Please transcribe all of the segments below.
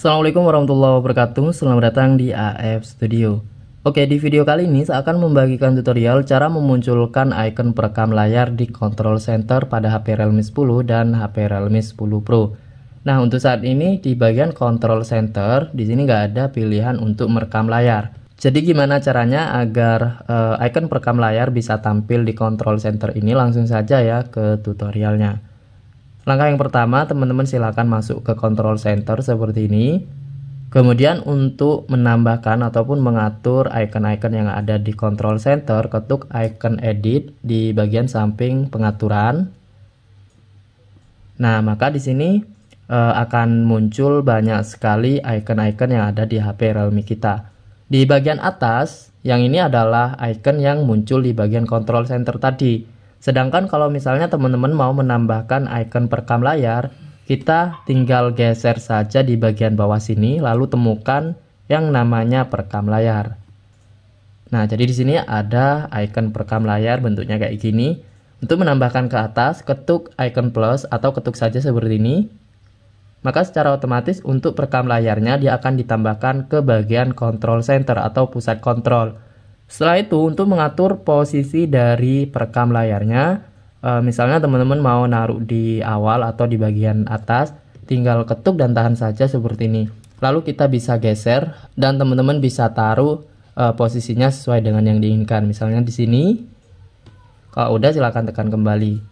Assalamualaikum warahmatullahi wabarakatuh. Selamat datang di AF Studio. Oke di video kali ini saya akan membagikan tutorial cara memunculkan icon perekam layar di control center pada HP Realme 10 dan HP Realme 10 Pro. Nah untuk saat ini di bagian control center di sini nggak ada pilihan untuk merekam layar. Jadi gimana caranya agar uh, icon perekam layar bisa tampil di control center ini? Langsung saja ya ke tutorialnya Langkah yang pertama, teman-teman silakan masuk ke control center seperti ini. Kemudian untuk menambahkan ataupun mengatur icon-icon yang ada di control center, ketuk icon edit di bagian samping pengaturan. Nah, maka di sini e, akan muncul banyak sekali icon-icon yang ada di HP Realme kita. Di bagian atas, yang ini adalah icon yang muncul di bagian control center tadi. Sedangkan kalau misalnya teman-teman mau menambahkan icon perekam layar, kita tinggal geser saja di bagian bawah sini lalu temukan yang namanya perekam layar. Nah, jadi di sini ada icon perekam layar bentuknya kayak gini. Untuk menambahkan ke atas, ketuk icon plus atau ketuk saja seperti ini. Maka secara otomatis untuk perekam layarnya dia akan ditambahkan ke bagian control center atau pusat kontrol. Setelah itu untuk mengatur posisi dari perekam layarnya, e, misalnya teman-teman mau naruh di awal atau di bagian atas, tinggal ketuk dan tahan saja seperti ini. Lalu kita bisa geser dan teman-teman bisa taruh e, posisinya sesuai dengan yang diinginkan. Misalnya di sini. Kalau udah silahkan tekan kembali.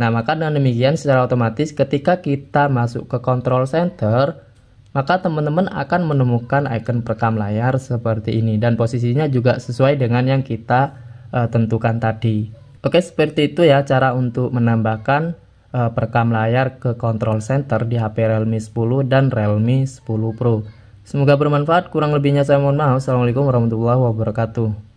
Nah, maka dengan demikian secara otomatis ketika kita masuk ke control center, maka teman-teman akan menemukan icon perekam layar seperti ini dan posisinya juga sesuai dengan yang kita uh, tentukan tadi. Oke, seperti itu ya cara untuk menambahkan uh, perekam layar ke control center di HP Realme 10 dan Realme 10 Pro. Semoga bermanfaat, kurang lebihnya saya mohon maaf. Assalamualaikum warahmatullahi wabarakatuh.